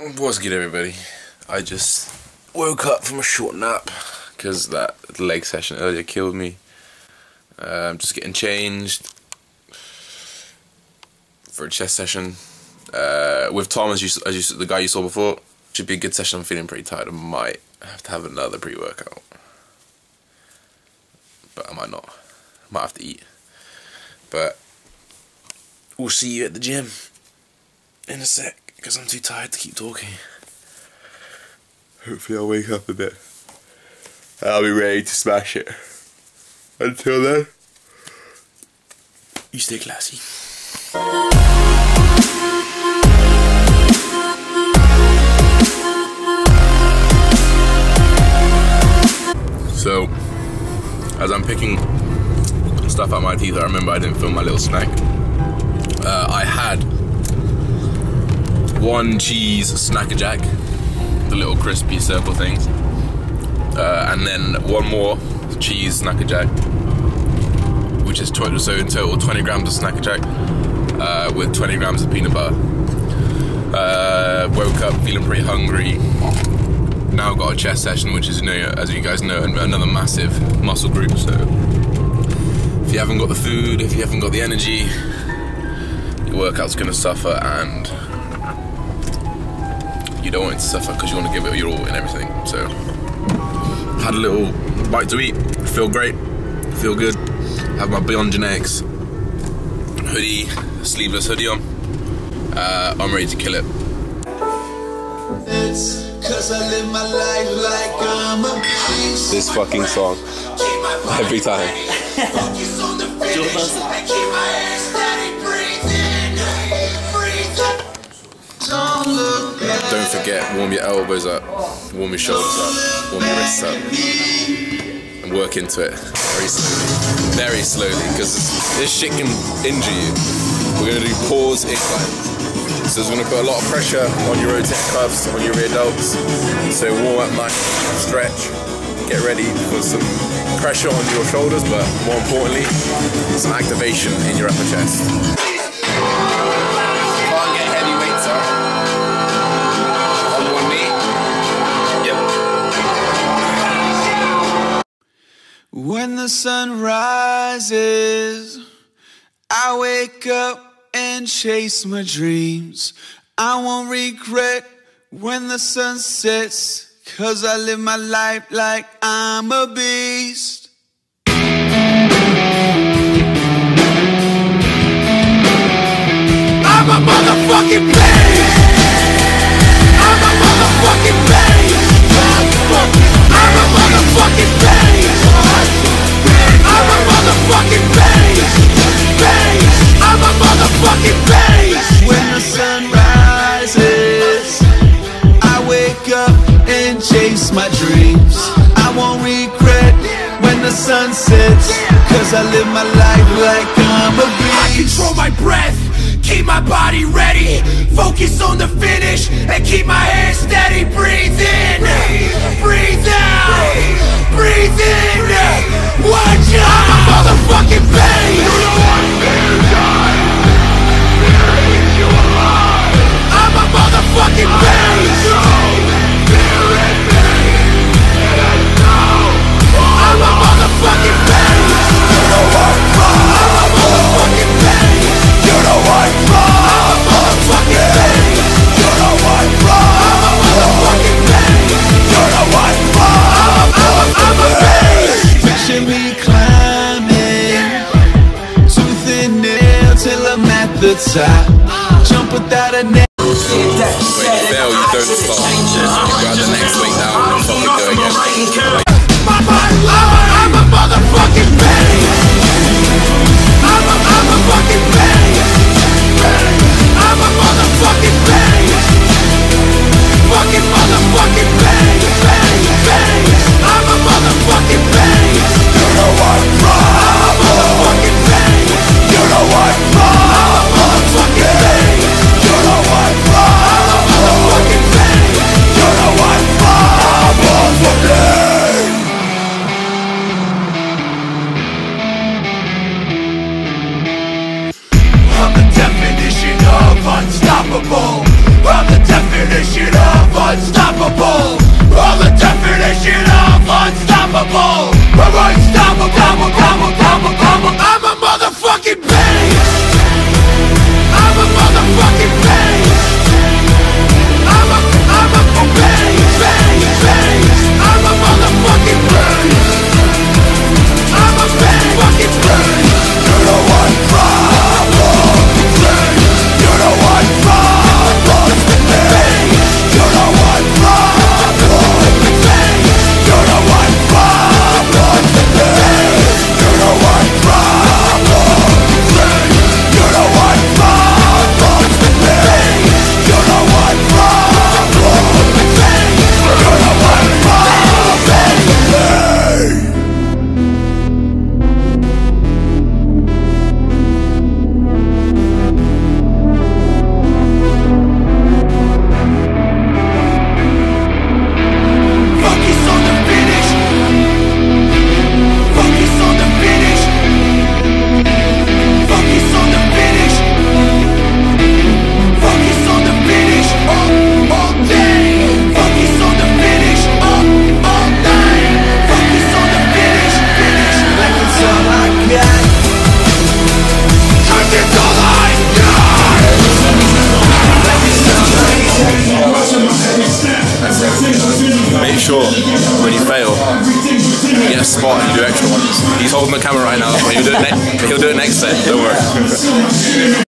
What's good, everybody? I just woke up from a short nap because that leg session earlier killed me. I'm just getting changed for a chest session uh, with Tom, as you, as you, the guy you saw before. Should be a good session. I'm feeling pretty tired. I might have to have another pre-workout, but I might not. I Might have to eat. But we'll see you at the gym in a sec because I'm too tired to keep talking. Hopefully, I'll wake up a bit. I'll be ready to smash it. Until then, you stay classy. So, as I'm picking stuff out my teeth, I remember I didn't film my little snack. Uh, I had one cheese Snack a Jack, the little crispy circle things, uh, and then one more cheese Snack a Jack, which is tw- so in total 20 grams of Snack a Jack uh, with 20 grams of peanut butter. Uh, woke up feeling pretty hungry. Now got a chest session, which is you know, as you guys know, another massive muscle group. So if you haven't got the food, if you haven't got the energy, your workout's gonna suffer and you don't want it to suffer because you want to give it your all and everything. So, had a little bite to eat, feel great, feel good. Have my Beyond Genetics hoodie, sleeveless hoodie on. Uh, I'm ready to kill it. This fucking song. Every time. Forget, warm your elbows up, warm your shoulders up, warm your wrists up, and work into it very slowly. Very slowly, because this shit can injure you. We're gonna do pause inclines. So it's gonna put a lot of pressure on your rotator cuffs, on your rear delts. So warm up nice, stretch, get ready for some pressure on your shoulders, but more importantly, some activation in your upper chest. When the sun rises, I wake up and chase my dreams. I won't regret when the sun sets, cause I live my life like I'm a beast. I'm a motherfucking beast! Motherfucking beast! I'm a motherfucking beast! When the sun rises, I wake up and chase my dreams. I won't regret when the sun sets, cause I live my life like I'm a beast. I control my breath, keep my body ready, focus on the finish, and keep my head steady. Breathe in, breathe out, breathe in. Watch out, top Jump without a net When you fail, you don't stop. You grab the next weight down and fucking go again. He's holding the camera right now, he'll do it, ne- he'll do it next set. Don't worry.